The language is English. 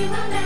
you will never